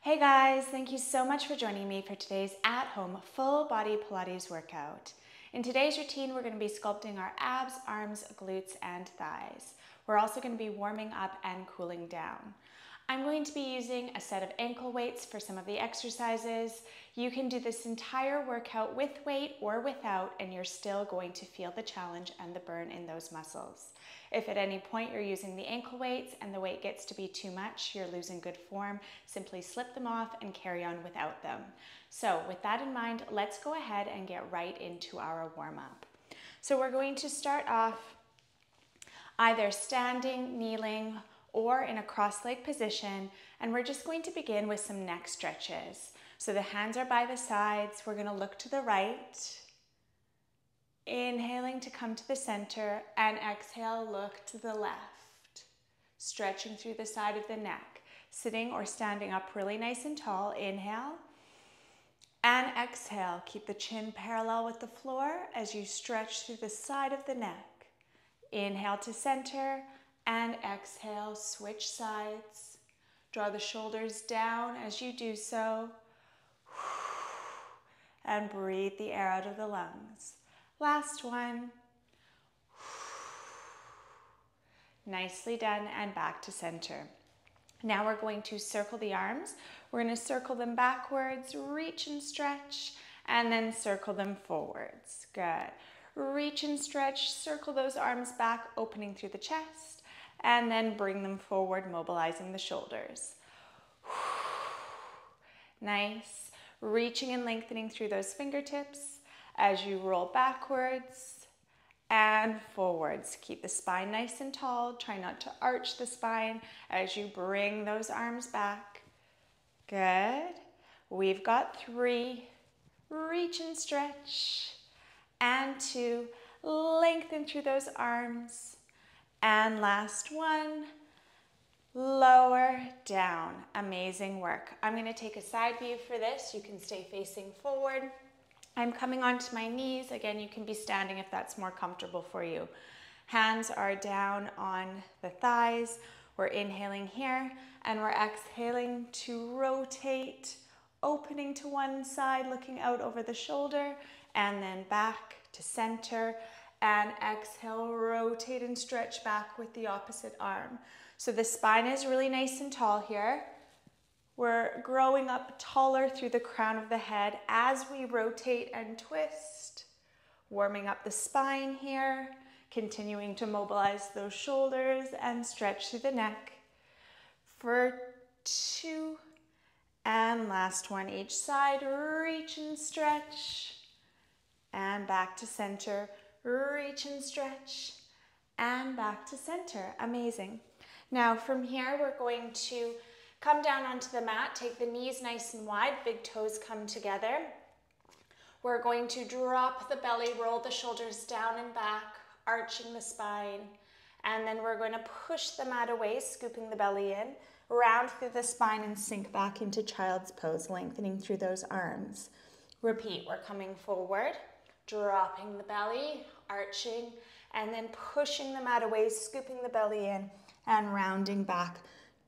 Hey guys, thank you so much for joining me for today's at-home full body Pilates workout. In today's routine, we're gonna be sculpting our abs, arms, glutes, and thighs. We're also gonna be warming up and cooling down. I'm going to be using a set of ankle weights for some of the exercises. You can do this entire workout with weight or without, and you're still going to feel the challenge and the burn in those muscles. If at any point you're using the ankle weights and the weight gets to be too much, you're losing good form, simply slip them off and carry on without them. So with that in mind, let's go ahead and get right into our warm up. So we're going to start off either standing, kneeling, or in a cross leg position. And we're just going to begin with some neck stretches. So the hands are by the sides. We're going to look to the right. Inhaling to come to the center and exhale, look to the left. Stretching through the side of the neck. Sitting or standing up really nice and tall. Inhale. And exhale. Keep the chin parallel with the floor as you stretch through the side of the neck. Inhale to center and exhale, switch sides. Draw the shoulders down as you do so. And breathe the air out of the lungs. Last one. Nicely done and back to center. Now we're going to circle the arms. We're going to circle them backwards, reach and stretch, and then circle them forwards. Good. Reach and stretch, circle those arms back, opening through the chest and then bring them forward, mobilizing the shoulders. Nice. Reaching and lengthening through those fingertips as you roll backwards and forwards. Keep the spine nice and tall. Try not to arch the spine as you bring those arms back. Good. We've got three. Reach and stretch. And two. Lengthen through those arms. And last one, lower down. Amazing work. I'm gonna take a side view for this. You can stay facing forward. I'm coming onto my knees. Again, you can be standing if that's more comfortable for you. Hands are down on the thighs. We're inhaling here and we're exhaling to rotate, opening to one side, looking out over the shoulder, and then back to center and exhale, rotate and stretch back with the opposite arm. So the spine is really nice and tall here. We're growing up taller through the crown of the head as we rotate and twist, warming up the spine here, continuing to mobilize those shoulders and stretch through the neck for two, and last one each side, reach and stretch, and back to center, reach and stretch, and back to center. Amazing. Now from here, we're going to come down onto the mat, take the knees nice and wide, big toes come together. We're going to drop the belly, roll the shoulders down and back, arching the spine, and then we're going to push the mat away, scooping the belly in, round through the spine and sink back into child's pose, lengthening through those arms. Repeat, we're coming forward, dropping the belly, arching, and then pushing the mat away, scooping the belly in, and rounding back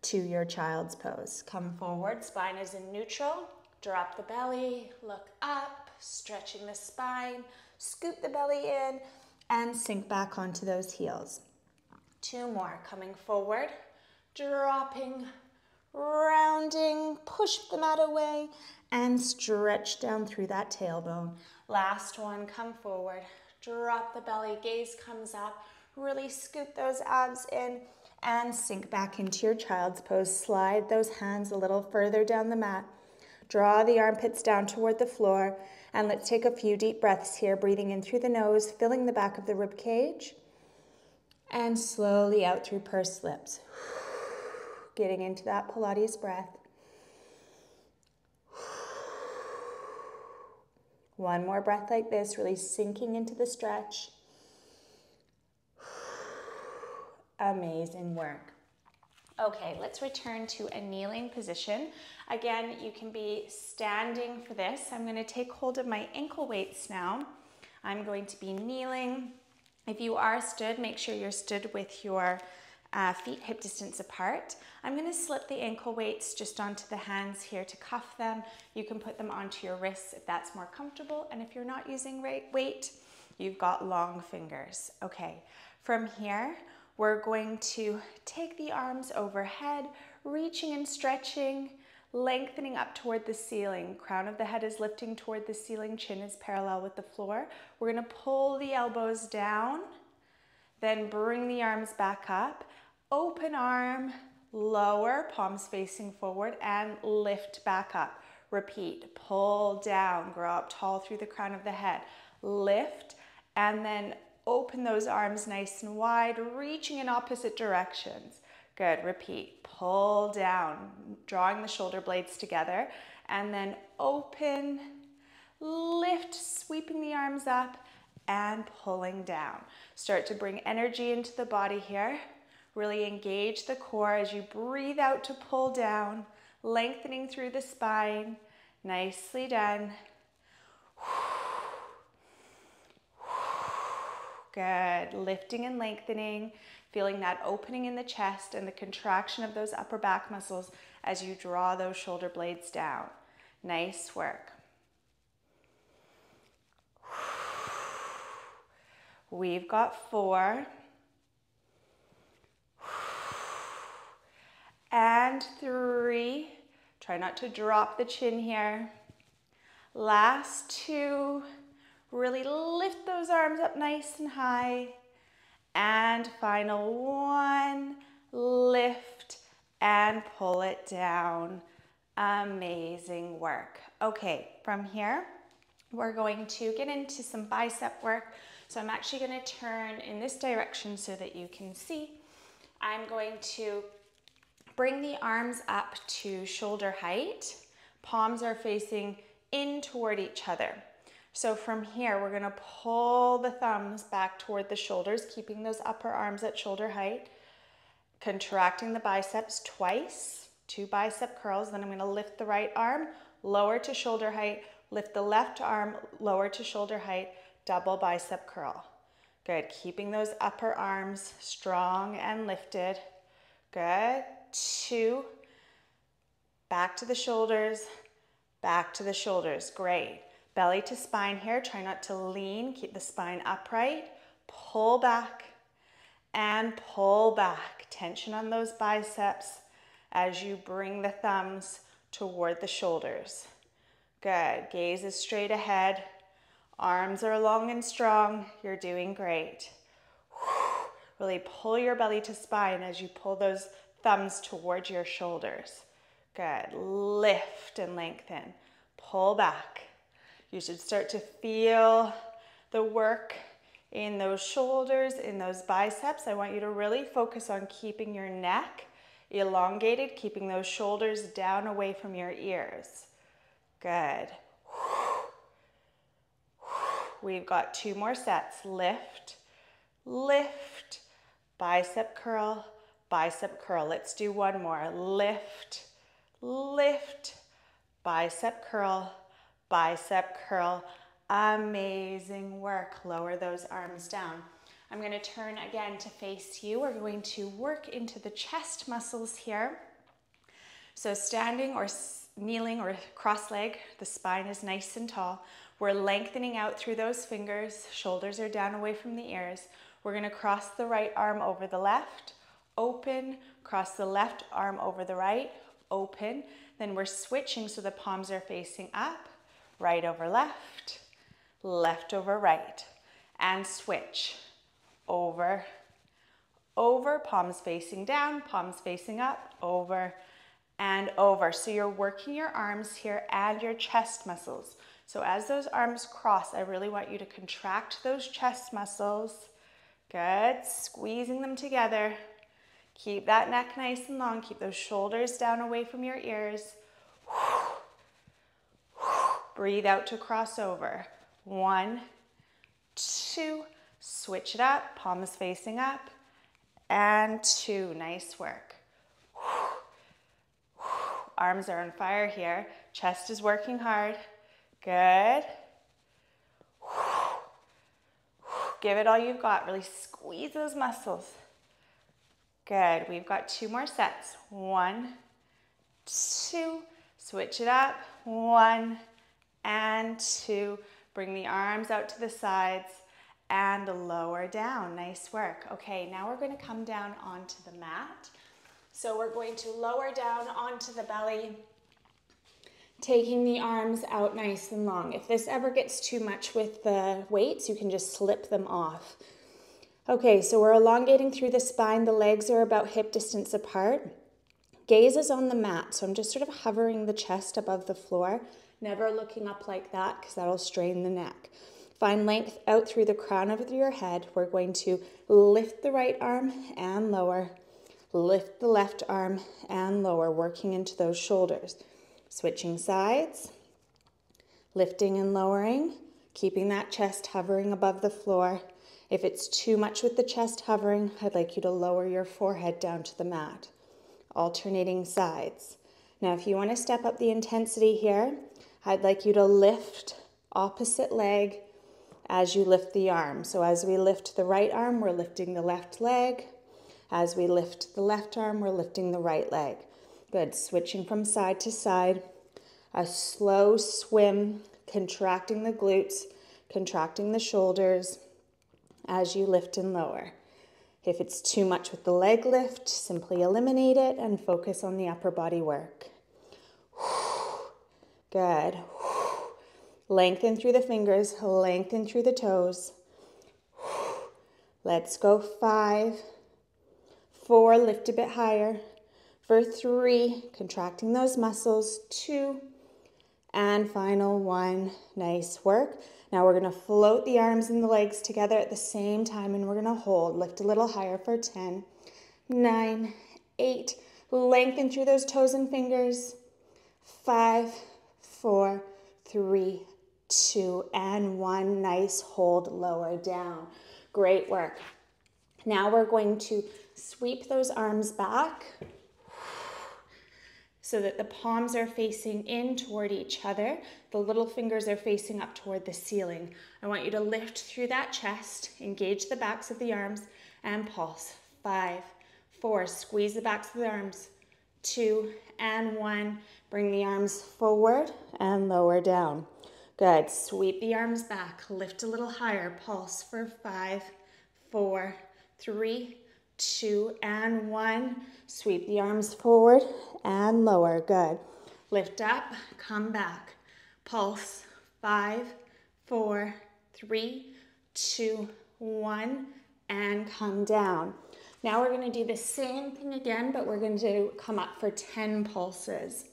to your child's pose. Come forward, spine is in neutral. Drop the belly, look up, stretching the spine, scoop the belly in, and sink back onto those heels. Two more, coming forward, dropping, rounding, push the mat away, and stretch down through that tailbone. Last one, come forward, drop the belly, gaze comes up, really scoop those abs in and sink back into your child's pose. Slide those hands a little further down the mat. Draw the armpits down toward the floor and let's take a few deep breaths here, breathing in through the nose, filling the back of the rib cage and slowly out through pursed lips. Getting into that Pilates breath. One more breath like this, really sinking into the stretch. Amazing work. Okay, let's return to a kneeling position. Again, you can be standing for this. I'm gonna take hold of my ankle weights now. I'm going to be kneeling. If you are stood, make sure you're stood with your uh, feet hip distance apart. I'm gonna slip the ankle weights just onto the hands here to cuff them. You can put them onto your wrists if that's more comfortable. And if you're not using weight, you've got long fingers. Okay, from here, we're going to take the arms overhead, reaching and stretching, lengthening up toward the ceiling. Crown of the head is lifting toward the ceiling, chin is parallel with the floor. We're gonna pull the elbows down, then bring the arms back up. Open arm, lower, palms facing forward, and lift back up. Repeat, pull down, grow up tall through the crown of the head. Lift, and then open those arms nice and wide, reaching in opposite directions. Good, repeat, pull down, drawing the shoulder blades together, and then open, lift, sweeping the arms up, and pulling down. Start to bring energy into the body here. Really engage the core as you breathe out to pull down, lengthening through the spine. Nicely done. Good. Lifting and lengthening, feeling that opening in the chest and the contraction of those upper back muscles as you draw those shoulder blades down. Nice work. We've got four. and three. Try not to drop the chin here. Last two. Really lift those arms up nice and high. And final one. Lift and pull it down. Amazing work. Okay, from here, we're going to get into some bicep work. So I'm actually gonna turn in this direction so that you can see. I'm going to Bring the arms up to shoulder height. Palms are facing in toward each other. So from here, we're gonna pull the thumbs back toward the shoulders, keeping those upper arms at shoulder height, contracting the biceps twice, two bicep curls. Then I'm gonna lift the right arm, lower to shoulder height, lift the left arm, lower to shoulder height, double bicep curl. Good, keeping those upper arms strong and lifted. Good, two, back to the shoulders, back to the shoulders. Great. Belly to spine here. Try not to lean. Keep the spine upright. Pull back and pull back. Tension on those biceps as you bring the thumbs toward the shoulders. Good. Gaze is straight ahead. Arms are long and strong. You're doing great. Really pull your belly to spine as you pull those thumbs towards your shoulders. Good. Lift and lengthen. Pull back. You should start to feel the work in those shoulders, in those biceps. I want you to really focus on keeping your neck elongated, keeping those shoulders down away from your ears. Good. We've got two more sets. Lift, lift, bicep curl, bicep curl. Let's do one more. Lift, lift, bicep curl, bicep curl. Amazing work. Lower those arms down. I'm going to turn again to face you. We're going to work into the chest muscles here. So standing or kneeling or cross leg, the spine is nice and tall. We're lengthening out through those fingers. Shoulders are down away from the ears. We're going to cross the right arm over the left open, cross the left arm over the right, open. Then we're switching so the palms are facing up, right over left, left over right, and switch. Over, over, palms facing down, palms facing up, over, and over. So you're working your arms here and your chest muscles. So as those arms cross, I really want you to contract those chest muscles. Good, squeezing them together. Keep that neck nice and long. Keep those shoulders down away from your ears. Breathe out to cross over. One, two, switch it up, palms facing up, and two. Nice work. Arms are on fire here. Chest is working hard. Good. Give it all you've got. Really squeeze those muscles. Good. We've got two more sets. One, two. Switch it up. One and two. Bring the arms out to the sides and lower down. Nice work. Okay, now we're going to come down onto the mat. So we're going to lower down onto the belly, taking the arms out nice and long. If this ever gets too much with the weights, you can just slip them off. Okay, so we're elongating through the spine. The legs are about hip distance apart. Gaze is on the mat, so I'm just sort of hovering the chest above the floor, never looking up like that because that'll strain the neck. Find length out through the crown of your head. We're going to lift the right arm and lower, lift the left arm and lower, working into those shoulders. Switching sides, lifting and lowering, keeping that chest hovering above the floor. If it's too much with the chest hovering, I'd like you to lower your forehead down to the mat. Alternating sides. Now, if you want to step up the intensity here, I'd like you to lift opposite leg as you lift the arm. So as we lift the right arm, we're lifting the left leg. As we lift the left arm, we're lifting the right leg. Good. Switching from side to side. A slow swim, contracting the glutes, contracting the shoulders as you lift and lower. If it's too much with the leg lift, simply eliminate it and focus on the upper body work. Good. Lengthen through the fingers, lengthen through the toes. Let's go five, four, lift a bit higher. For three, contracting those muscles, two, and final one. Nice work. Now we're gonna float the arms and the legs together at the same time and we're gonna hold. Lift a little higher for 10, nine, eight. Lengthen through those toes and fingers. Five, four, three, two, and one. Nice hold, lower down. Great work. Now we're going to sweep those arms back so that the palms are facing in toward each other. The little fingers are facing up toward the ceiling. I want you to lift through that chest, engage the backs of the arms, and pulse. Five, four, squeeze the backs of the arms. Two, and one. Bring the arms forward and lower down. Good. Sweep the arms back. Lift a little higher. Pulse for five, four, three, two, and one. Sweep the arms forward and lower. Good. Lift up, come back. Pulse. Five, four, three, two, one, and come down. Now we're going to do the same thing again, but we're going to come up for 10 pulses.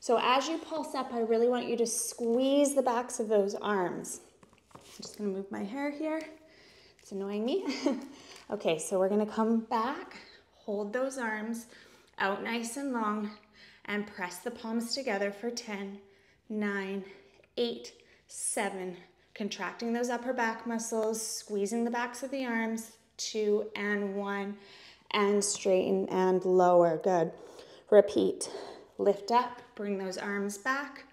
So as you pulse up, I really want you to squeeze the backs of those arms. I'm just gonna move my hair here. It's annoying me. okay, so we're gonna come back, hold those arms out nice and long, and press the palms together for 10, 9, 8, 7, contracting those upper back muscles, squeezing the backs of the arms, 2 and 1, and straighten and lower. Good. Repeat. Lift up, bring those arms back.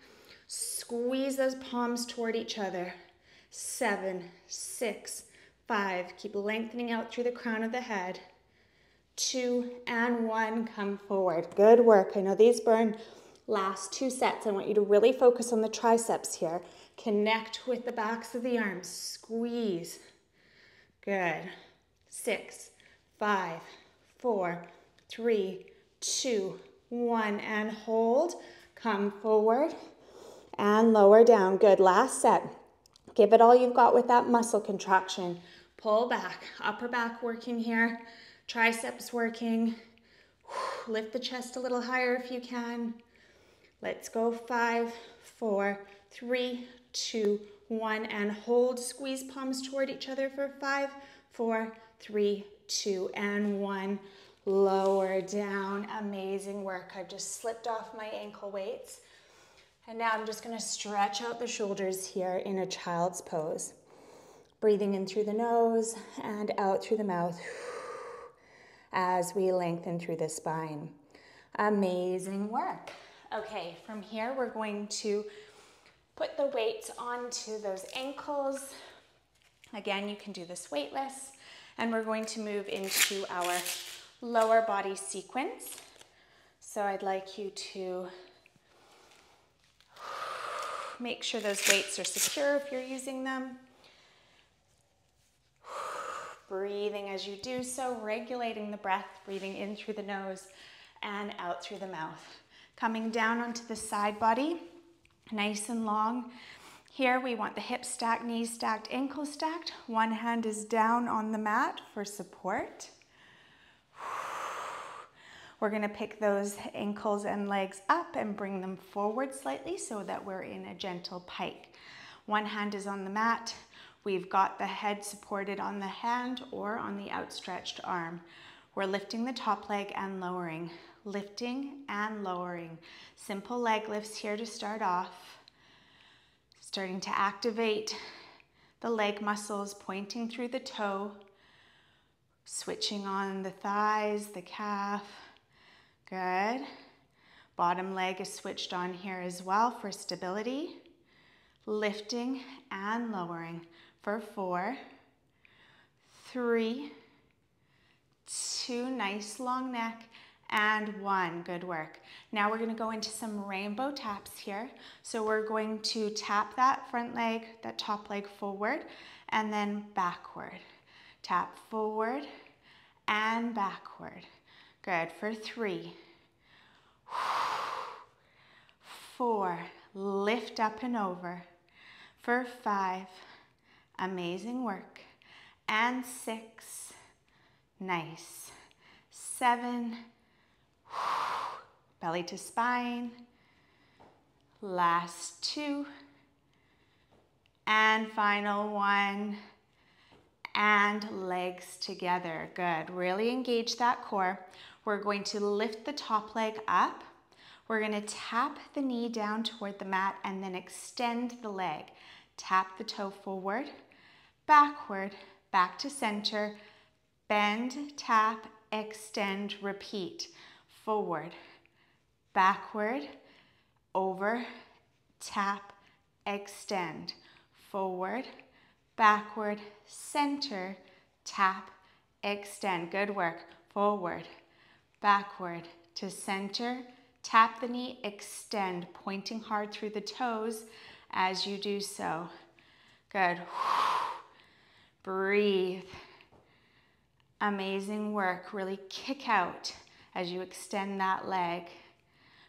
Squeeze those palms toward each other. Seven, six, five. Keep lengthening out through the crown of the head. Two and one, come forward. Good work. I know these burn. Last two sets. I want you to really focus on the triceps here. Connect with the backs of the arms. Squeeze. Good. Six, five, four, three, two, one, and hold. Come forward and lower down. Good, last set. Give it all you've got with that muscle contraction. Pull back, upper back working here, triceps working. Lift the chest a little higher if you can. Let's go five, four, three, two, one, and hold. Squeeze palms toward each other for five, four, three, two, and one lower down. Amazing work. I've just slipped off my ankle weights. And now I'm just gonna stretch out the shoulders here in a child's pose. Breathing in through the nose and out through the mouth as we lengthen through the spine. Amazing work. Okay, from here we're going to put the weights onto those ankles. Again, you can do this weightless. And we're going to move into our lower body sequence. So I'd like you to make sure those weights are secure if you're using them. Breathing as you do so, regulating the breath, breathing in through the nose and out through the mouth. Coming down onto the side body, nice and long. Here we want the hips stacked, knees stacked, ankles stacked. One hand is down on the mat for support. We're gonna pick those ankles and legs up and bring them forward slightly so that we're in a gentle pike. One hand is on the mat. We've got the head supported on the hand or on the outstretched arm. We're lifting the top leg and lowering, lifting and lowering. Simple leg lifts here to start off. Starting to activate the leg muscles, pointing through the toe, switching on the thighs, the calf. Good. Bottom leg is switched on here as well for stability. Lifting and lowering for four, three, two, nice long neck, and one, good work. Now we're gonna go into some rainbow taps here. So we're going to tap that front leg, that top leg forward, and then backward. Tap forward and backward. Good, for three, four, lift up and over. For five, amazing work. And six, nice. Seven, belly to spine. Last two. And final one. And legs together. Good. Really engage that core. We're going to lift the top leg up. We're gonna tap the knee down toward the mat and then extend the leg. Tap the toe forward, backward, back to center, bend, tap, extend, repeat. Forward, backward, over, tap, extend. Forward, backward, center, tap, extend. Good work. Forward, backward to center. Tap the knee, extend, pointing hard through the toes as you do so. Good. Breathe. Amazing work. Really kick out as you extend that leg.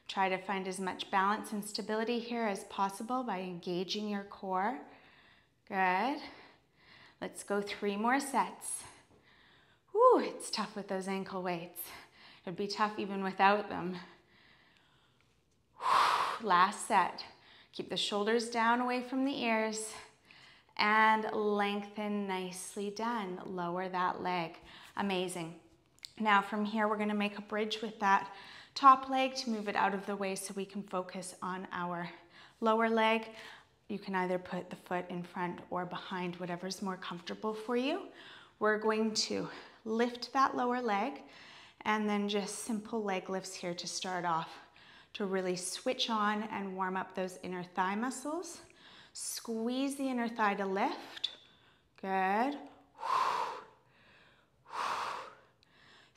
Try to find as much balance and stability here as possible by engaging your core. Good. Let's go three more sets. Whew, it's tough with those ankle weights. It'd be tough even without them. Last set. Keep the shoulders down away from the ears and lengthen nicely done. Lower that leg. Amazing. Now from here, we're gonna make a bridge with that top leg to move it out of the way so we can focus on our lower leg. You can either put the foot in front or behind, whatever's more comfortable for you. We're going to lift that lower leg and then just simple leg lifts here to start off to really switch on and warm up those inner thigh muscles. Squeeze the inner thigh to lift. Good.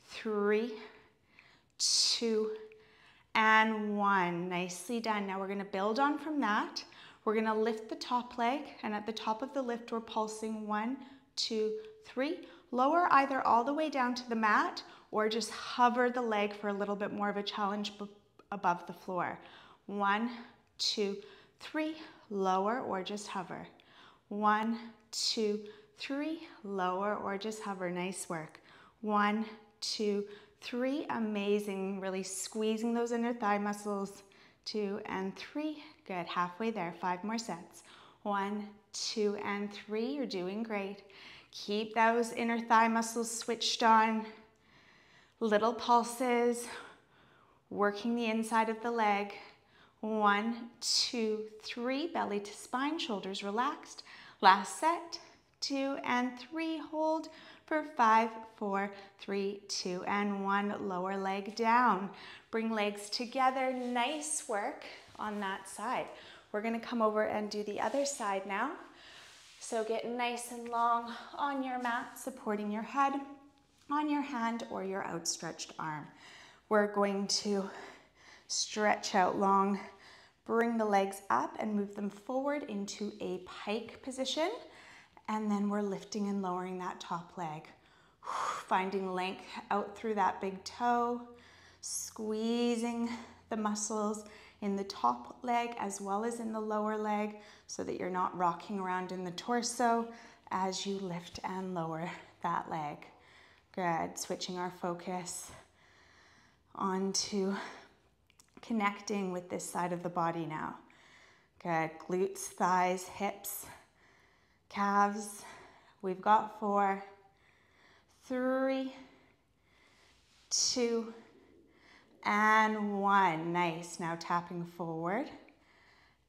Three, two, and one. Nicely done. Now we're gonna build on from that. We're gonna lift the top leg, and at the top of the lift, we're pulsing one, two, three. Lower either all the way down to the mat or just hover the leg for a little bit more of a challenge above the floor. One, two, three, lower or just hover. One, two, three, lower or just hover. Nice work. One, two, three, amazing. Really squeezing those inner thigh muscles. Two and three, good. Halfway there, five more sets. One, two, and three, you're doing great. Keep those inner thigh muscles switched on little pulses, working the inside of the leg. One, two, three, belly to spine, shoulders relaxed. Last set, two and three, hold for five, four, three, two, and one. Lower leg down. Bring legs together, nice work on that side. We're gonna come over and do the other side now. So get nice and long on your mat, supporting your head. on your hand or your outstretched arm. We're going to stretch out long, bring the legs up and move them forward into a pike position. And then we're lifting and lowering that top leg. Finding length out through that big toe, squeezing the muscles in the top leg as well as in the lower leg so that you're not rocking around in the torso as you lift and lower that leg. Good, switching our focus onto connecting with this side of the body now. Good, glutes, thighs, hips, calves. We've got four, three, two, and one. Nice. Now tapping forward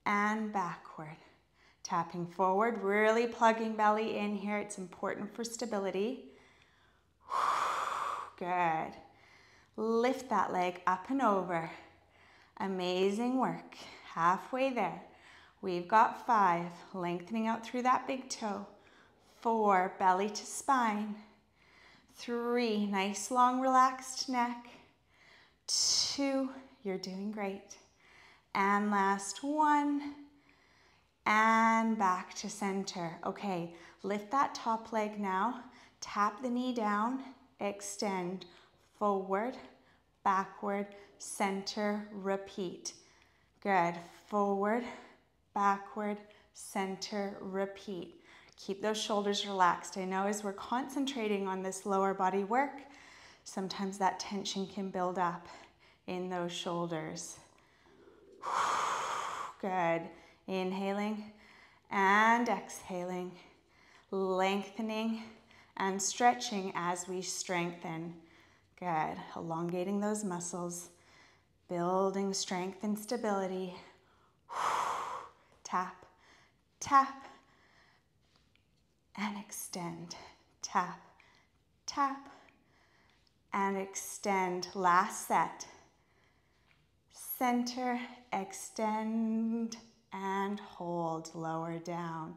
and backward. Tapping forward, really plugging belly in here. It's important for stability. Good. Lift that leg up and over. Amazing work. Halfway there. We've got five. Lengthening out through that big toe. Four, belly to spine. Three, nice long relaxed neck two, you're doing great. And last one, and back to center. Okay, lift that top leg now, tap the knee down, extend, forward, backward, center, repeat. Good, forward, backward, center, repeat. Keep those shoulders relaxed. I know as we're concentrating on this lower body work, sometimes that tension can build up in those shoulders. Good. Inhaling and exhaling, lengthening and stretching as we strengthen. Good. Elongating those muscles, building strength and stability. Tap, tap, and extend. Tap, tap, and extend. Last set center, extend, and hold, lower down.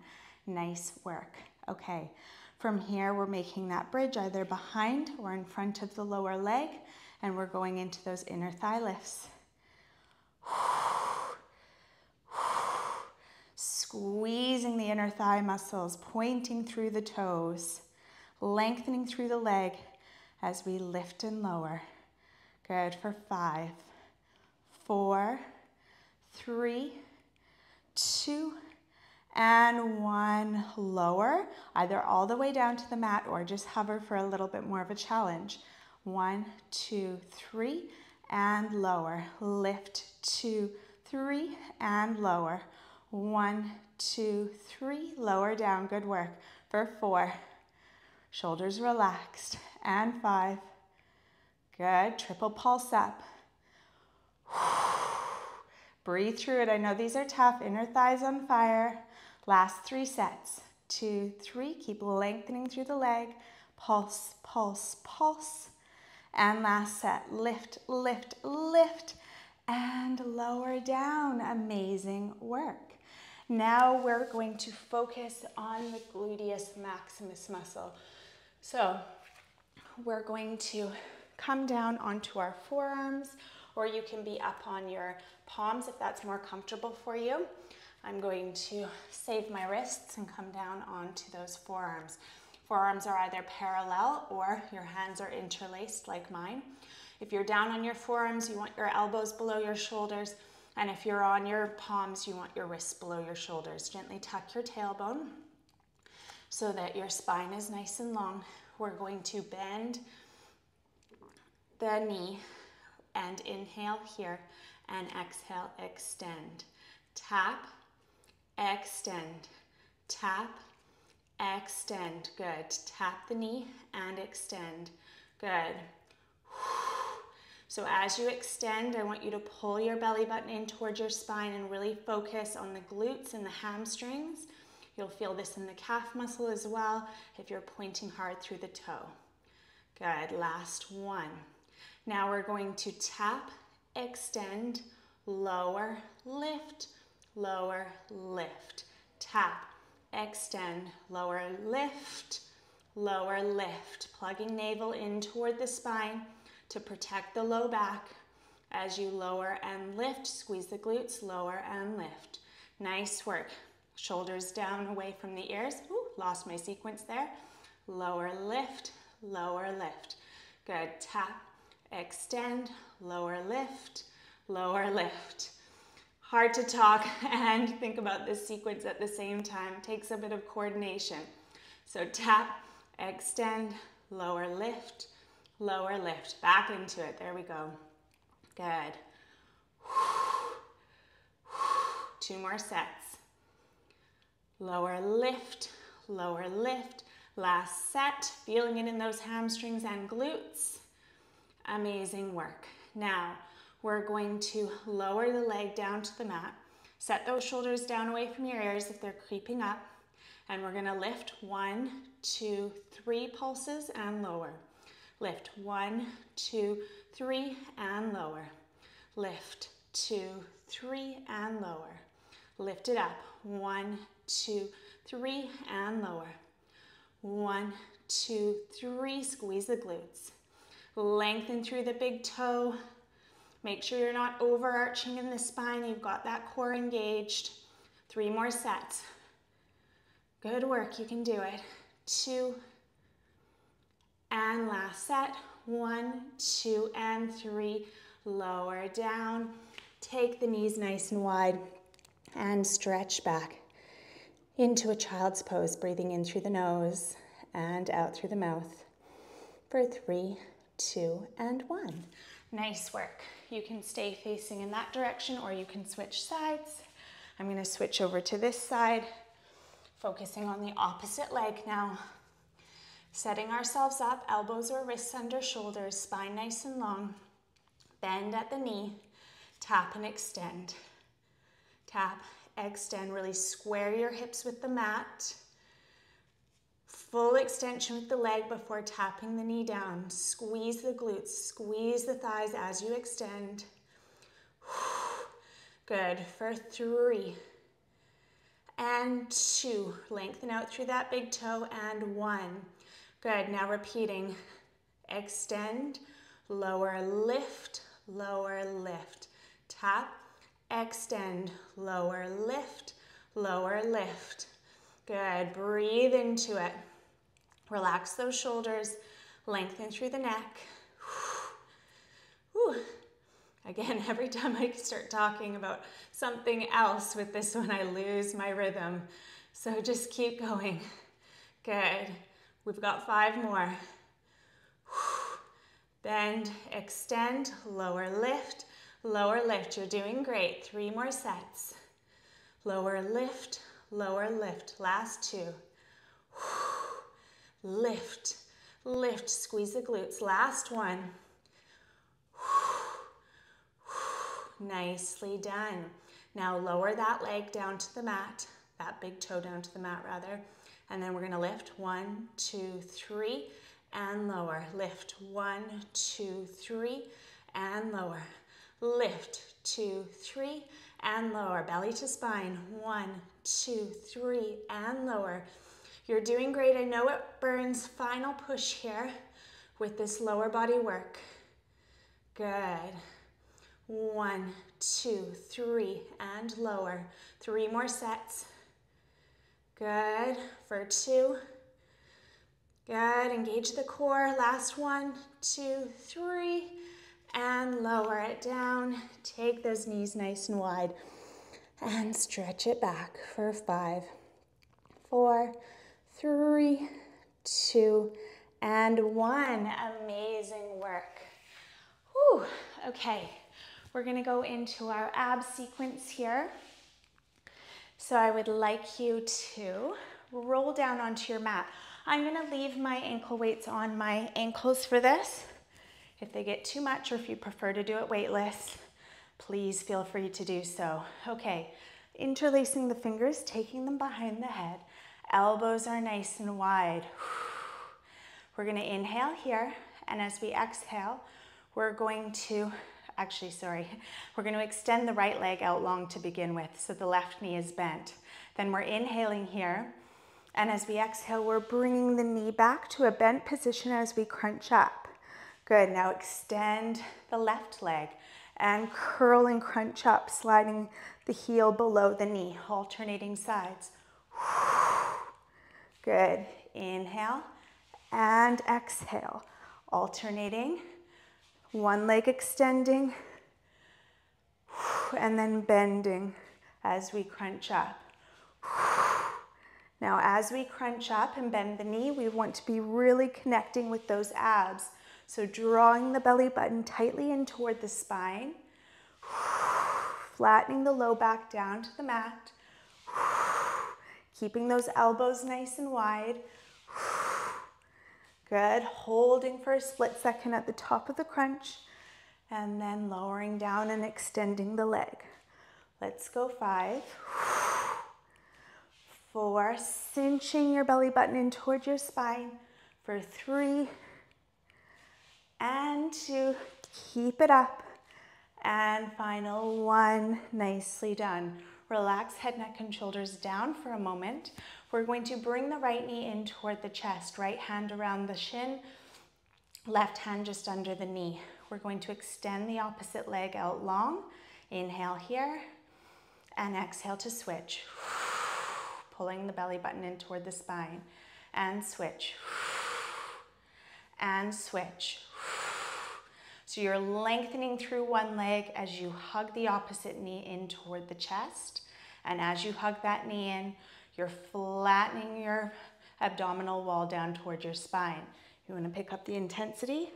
Nice work. Okay, from here we're making that bridge either behind or in front of the lower leg, and we're going into those inner thigh lifts. Squeezing the inner thigh muscles, pointing through the toes, lengthening through the leg as we lift and lower. Good for five, four, three, two, and one. Lower, either all the way down to the mat or just hover for a little bit more of a challenge. One, two, three, and lower. Lift, two, three, and lower. One, two, three, lower down. Good work. For four, shoulders relaxed. And five, good. Triple pulse up. Breathe through it. I know these are tough. Inner thighs on fire. Last three sets. Two, three. Keep lengthening through the leg. Pulse, pulse, pulse. And last set. Lift, lift, lift. And lower down. Amazing work. Now we're going to focus on the gluteus maximus muscle. So we're going to come down onto our forearms or you can be up on your palms if that's more comfortable for you. I'm going to save my wrists and come down onto those forearms. Forearms are either parallel or your hands are interlaced like mine. If you're down on your forearms, you want your elbows below your shoulders. And if you're on your palms, you want your wrists below your shoulders. Gently tuck your tailbone so that your spine is nice and long. We're going to bend the knee and inhale here and exhale, extend. Tap, extend, tap, extend. Good. Tap the knee and extend. Good. So as you extend, I want you to pull your belly button in towards your spine and really focus on the glutes and the hamstrings. You'll feel this in the calf muscle as well if you're pointing hard through the toe. Good. Last one. Now we're going to tap, extend, lower, lift, lower, lift. Tap, extend, lower, lift, lower lift. Plugging navel in toward the spine to protect the low back. As you lower and lift, squeeze the glutes, lower and lift. Nice work. Shoulders down away from the ears. Ooh, lost my sequence there. Lower lift, lower lift. Good. Tap, extend, lower lift, lower lift. Hard to talk and think about this sequence at the same time. Takes a bit of coordination. So tap, extend, lower lift, lower lift. Back into it. There we go. Good. Two more sets. Lower lift, lower lift. Last set, feeling it in those hamstrings and glutes. Amazing work. Now, we're going to lower the leg down to the mat. Set those shoulders down away from your ears if they're creeping up. And we're gonna lift one, two, three pulses and lower. Lift one, two, three, and lower. Lift, two, three, and lower. Lift it up. One, two, three, and lower. One, two, three. Squeeze the glutes. Lengthen through the big toe. Make sure you're not overarching in the spine. You've got that core engaged. Three more sets. Good work. You can do it. Two, and last set. One, two, and three. Lower down. Take the knees nice and wide and stretch back into a child's pose, breathing in through the nose and out through the mouth for three, two, and one. Nice work. You can stay facing in that direction or you can switch sides. I'm gonna switch over to this side, focusing on the opposite leg now. Setting ourselves up, elbows or wrists under shoulders, spine nice and long. Bend at the knee, tap and extend. Tap, extend, really square your hips with the mat. Full extension with the leg before tapping the knee down. Squeeze the glutes, squeeze the thighs as you extend. Good, for three and two. Lengthen out through that big toe and one. Good, now repeating. Extend, lower, lift, lower, lift. Tap, extend, lower, lift, lower, lift. Good, breathe into it. Relax those shoulders, lengthen through the neck. Whew. Again, every time I start talking about something else with this one, I lose my rhythm. So just keep going. Good. We've got five more. Bend, extend, lower lift, lower lift. You're doing great. Three more sets. Lower lift, lower lift. Last two. Lift, lift, squeeze the glutes. Last one. Nicely done. Now lower that leg down to the mat, that big toe down to the mat rather. And then we're gonna lift one, two, three, and lower. Lift one, two, three, and lower. Lift, two, three, and lower. Belly to spine. One, two, three, and lower. You're doing great. I know it burns. Final push here with this lower body work. Good. One, two, three, and lower. Three more sets. Good, for two. Good, engage the core. Last one, two, three, and lower it down. Take those knees nice and wide and stretch it back for five, four, three, two, and one. Amazing work. Whew, okay. We're gonna go into our ab sequence here. So I would like you to roll down onto your mat. I'm gonna leave my ankle weights on my ankles for this. If they get too much or if you prefer to do it weightless, please feel free to do so. Okay, interlacing the fingers, taking them behind the head. Elbows are nice and wide. We're gonna inhale here, and as we exhale, we're going to actually, sorry. We're going to extend the right leg out long to begin with, so the left knee is bent. Then we're inhaling here, And as we exhale, we're bringing the knee back to a bent position as we crunch up. Good, now extend the left leg and curl and crunch up, sliding the heel below the knee, alternating sides. Good, inhale and exhale, alternating, one leg extending, and then bending as we crunch up. Now, as we crunch up and bend the knee, we want to be really connecting with those abs. So drawing the belly button tightly in toward the spine, flattening the low back down to the mat, keeping those elbows nice and wide. Good, holding for a split second at the top of the crunch, and then lowering down and extending the leg. Let's go five. Four, cinching your belly button in towards your spine for three, and two, keep it up, and final one, nicely done. Relax head, neck, and shoulders down for a moment. We're going to bring the right knee in toward the chest, right hand around the shin, left hand just under the knee. We're going to extend the opposite leg out long. Inhale here, and exhale to switch pulling the belly button in toward the spine. And switch. And switch. So you're lengthening through one leg as you hug the opposite knee in toward the chest. And as you hug that knee in, you're flattening your abdominal wall down toward your spine. You want to pick up the intensity.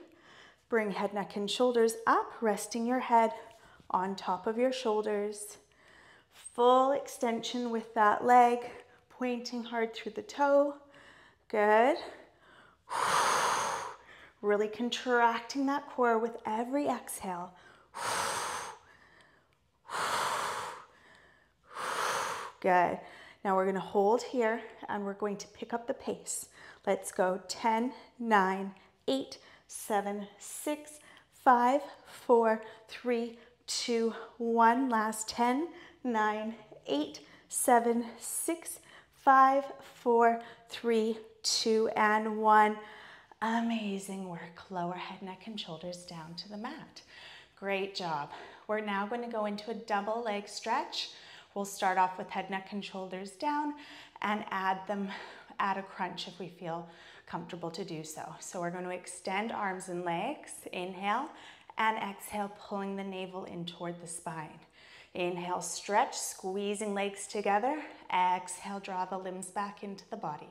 Bring head, neck, and shoulders up, resting your head on top of your shoulders. Full extension with that leg pointing hard through the toe. Good. Really contracting that core with every exhale. Good. Now we're going to hold here and we're going to pick up the pace. Let's go 10, 9, 8, 7, 6, 5, 4, 3, 2, 1. Last 10, 9, 8, 7, 6, five, four, three, two, and one. Amazing work. Lower head, neck, and shoulders down to the mat. Great job. We're now going to go into a double leg stretch. We'll start off with head, neck, and shoulders down and add them, add a crunch if we feel comfortable to do so. So we're going to extend arms and legs. Inhale and exhale, pulling the navel in toward the spine. Inhale, stretch, squeezing legs together. Exhale, draw the limbs back into the body.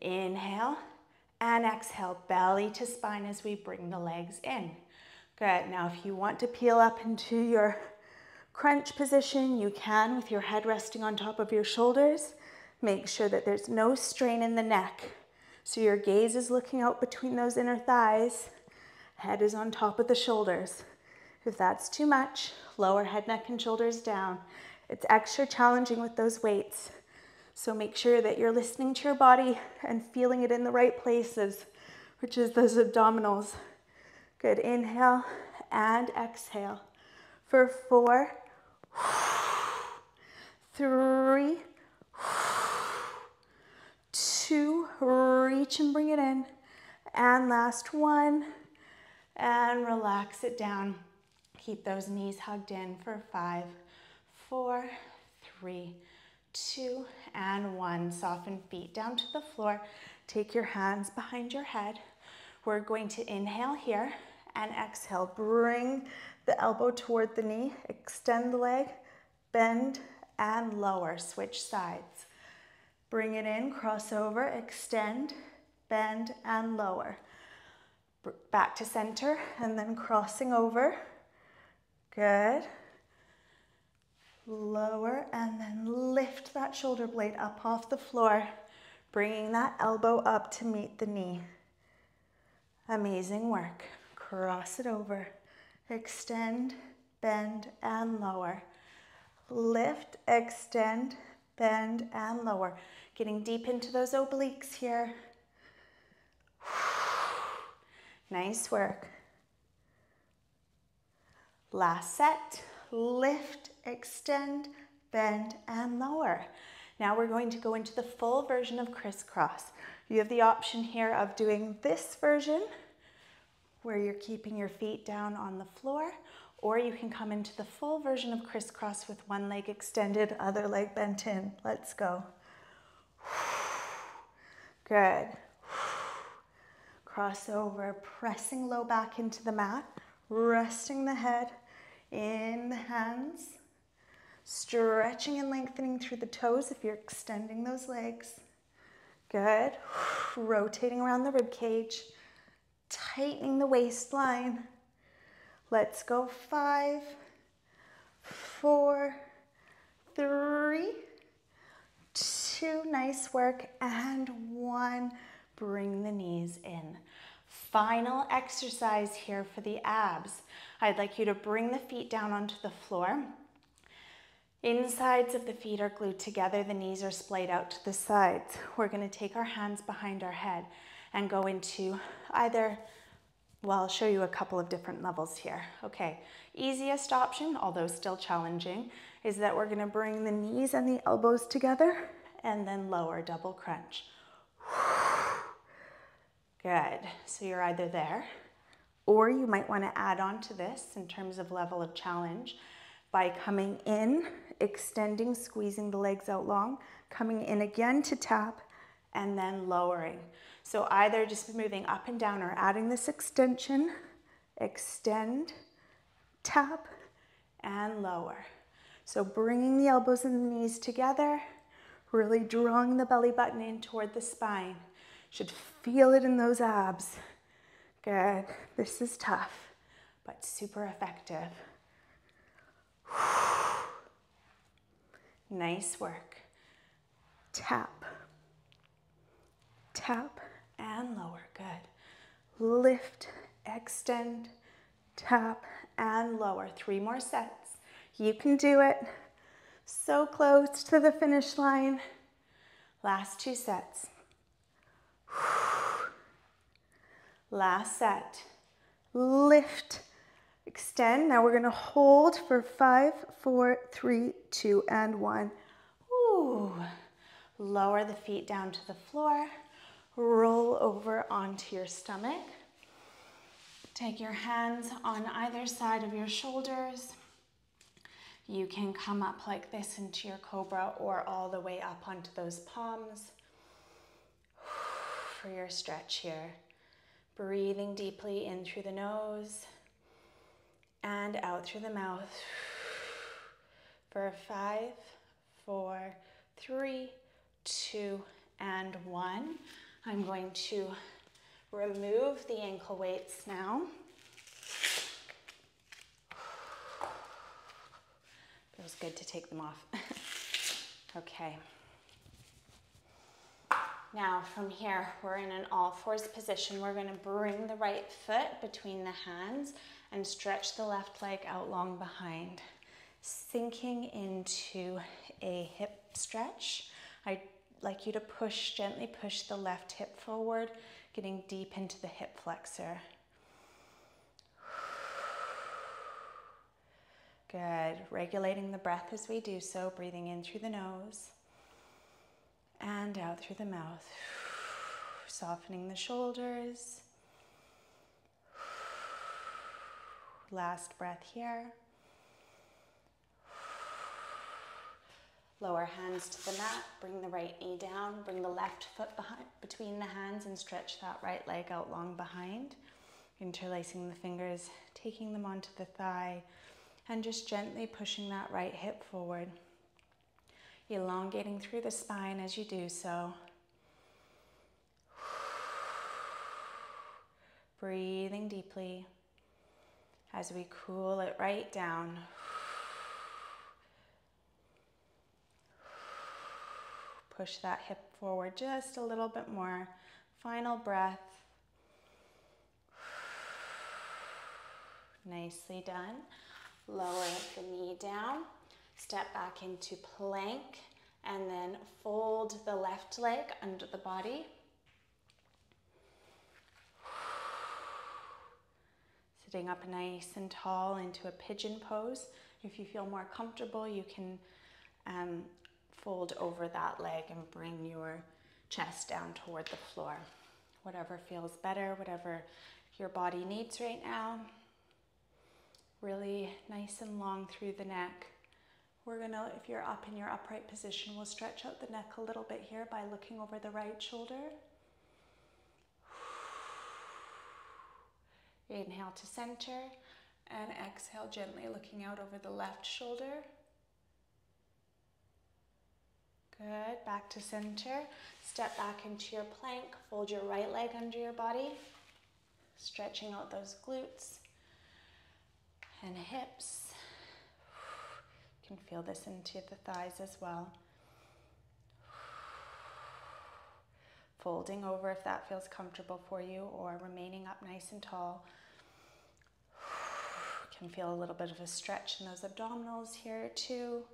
Inhale and exhale, belly to spine as we bring the legs in. Good, now if you want to peel up into your crunch position, you can with your head resting on top of your shoulders. Make sure that there's no strain in the neck. So your gaze is looking out between those inner thighs. Head is on top of the shoulders. If that's too much, lower head, neck, and shoulders down. It's extra challenging with those weights. So make sure that you're listening to your body and feeling it in the right places, which is those abdominals. Good, inhale and exhale. For four, three, two, reach and bring it in. And last one, and relax it down. Keep those knees hugged in for five, four, three, two, and one. Soften feet down to the floor. Take your hands behind your head. We're going to inhale here and exhale. Bring the elbow toward the knee. Extend the leg, bend, and lower. Switch sides. Bring it in, cross over, extend, bend, and lower. Back to center, and then crossing over, Good. Lower and then lift that shoulder blade up off the floor, bringing that elbow up to meet the knee. Amazing work. Cross it over. Extend, bend, and lower. Lift, extend, bend, and lower. Getting deep into those obliques here. Nice work. Last set, lift, extend, bend, and lower. Now we're going to go into the full version of crisscross. You have the option here of doing this version where you're keeping your feet down on the floor, or you can come into the full version of crisscross with one leg extended, other leg bent in. Let's go. Good. Cross over, pressing low back into the mat, resting the head in the hands, stretching and lengthening through the toes if you're extending those legs. Good. Rotating around the rib cage, tightening the waistline. Let's go. Five, four, three, two. Nice work. And one. Bring the knees in. Final exercise here for the abs. I'd like you to bring the feet down onto the floor. Insides of the feet are glued together, the knees are splayed out to the sides. We're gonna take our hands behind our head and go into either, well, I'll show you a couple of different levels here. Okay, easiest option, although still challenging, is that we're gonna bring the knees and the elbows together and then lower double crunch. Good, so you're either there, or you might wanna add on to this in terms of level of challenge by coming in, extending, squeezing the legs out long, coming in again to tap, and then lowering. So either just moving up and down or adding this extension, extend, tap, and lower. So bringing the elbows and the knees together, really drawing the belly button in toward the spine. Should feel it in those abs. Good. This is tough, but super effective. Nice work. Tap, tap, and lower. Good. Lift, extend, tap, and lower. Three more sets. You can do it. So close to the finish line. Last two sets. Last set. Lift, Extend. Now we're going to hold for five, four, three, two, and one. Ooh. Lower the feet down to the floor. Roll over onto your stomach. Take your hands on either side of your shoulders. You can come up like this into your cobra or all the way up onto those palms for your stretch here. Breathing deeply in through the nose and out through the mouth for five, four, three, two, and one. I'm going to remove the ankle weights now. Feels good to take them off. okay. Now from here, we're in an all fours position. We're gonna bring the right foot between the hands and stretch the left leg out long behind. Sinking into a hip stretch. I'd like you to push, gently push the left hip forward, getting deep into the hip flexor. Good. Regulating the breath as we do so, breathing in through the nose and out through the mouth. Softening the shoulders. Last breath here. Lower hands to the mat, bring the right knee down, bring the left foot behind, between the hands and stretch that right leg out long behind. Interlacing the fingers, taking them onto the thigh, and just gently pushing that right hip forward elongating through the spine as you do so. Breathing deeply as we cool it right down. Push that hip forward just a little bit more. Final breath. Nicely done. Lower the knee down. Step back into plank and then fold the left leg under the body. Sitting up nice and tall into a pigeon pose. If you feel more comfortable, you can um, fold over that leg and bring your chest down toward the floor. Whatever feels better, whatever your body needs right now. Really nice and long through the neck. We're gonna, if you're up in your upright position, we'll stretch out the neck a little bit here by looking over the right shoulder. Inhale to center and exhale gently looking out over the left shoulder. Good, back to center. Step back into your plank, fold your right leg under your body, stretching out those glutes and hips. You can feel this into the thighs as well. Folding over if that feels comfortable for you, or remaining up nice and tall. You can feel a little bit of a stretch in those abdominals here too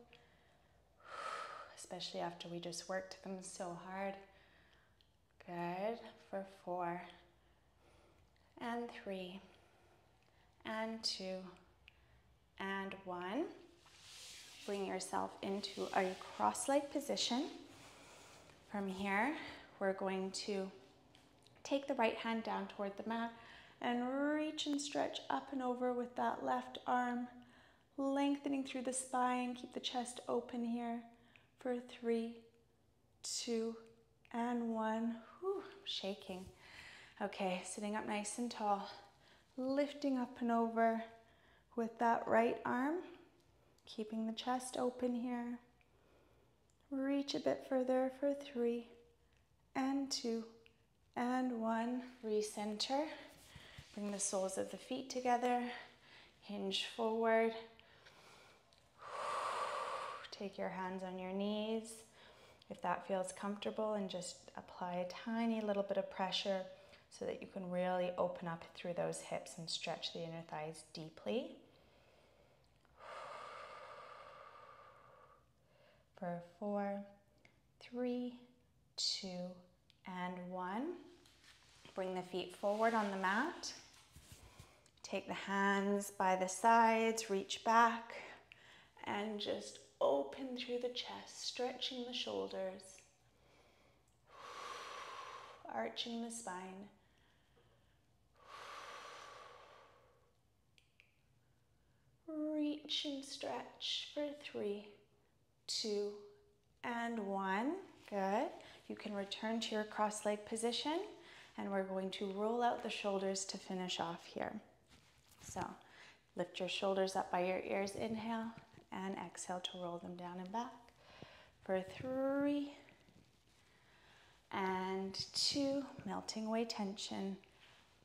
especially after we just worked them so hard. Good. For four, and three, and two, and one. Bring yourself into a cross leg position. From here, we're going to take the right hand down toward the mat and reach and stretch up and over with that left arm, lengthening through the spine. Keep the chest open here for three, two, and one. Whew, I'm shaking. Okay, sitting up nice and tall, lifting up and over with that right arm, keeping the chest open here. Reach a bit further for three, and two, and one. Recenter. Bring the soles of the feet together. Hinge forward. Take your hands on your knees if that feels comfortable and just apply a tiny little bit of pressure so that you can really open up through those hips and stretch the inner thighs deeply. For four, three, two, and one. Bring the feet forward on the mat. Take the hands by the sides, reach back, and just open through the chest, stretching the shoulders, arching the spine. Reach and stretch for three, two, and one. Good. You can return to your cross leg position and we're going to roll out the shoulders to finish off here. So lift your shoulders up by your ears, inhale, and exhale to roll them down and back. For three and two, melting away tension.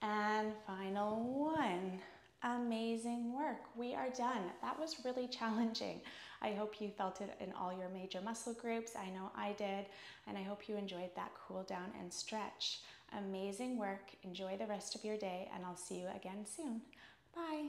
And final one. Amazing work. We are done. That was really challenging. I hope you felt it in all your major muscle groups. I know I did. And I hope you enjoyed that cool down and stretch. Amazing work. Enjoy the rest of your day, and I'll see you again soon. Bye.